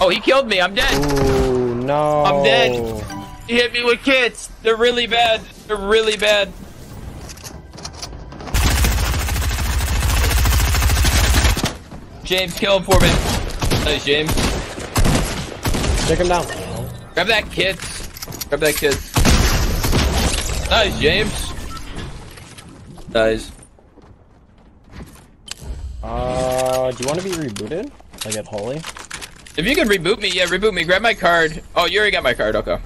Oh, he killed me. I'm dead. Ooh, no. I'm dead. He hit me with kits. They're really bad. They're really bad. James, kill him for me. Nice, James. Take him down. Grab that kit. Grab that kit. Nice, James. Nice. Uh, do you want to be rebooted? Like at Holly? If you can reboot me, yeah, reboot me. Grab my card. Oh, you already got my card. Okay.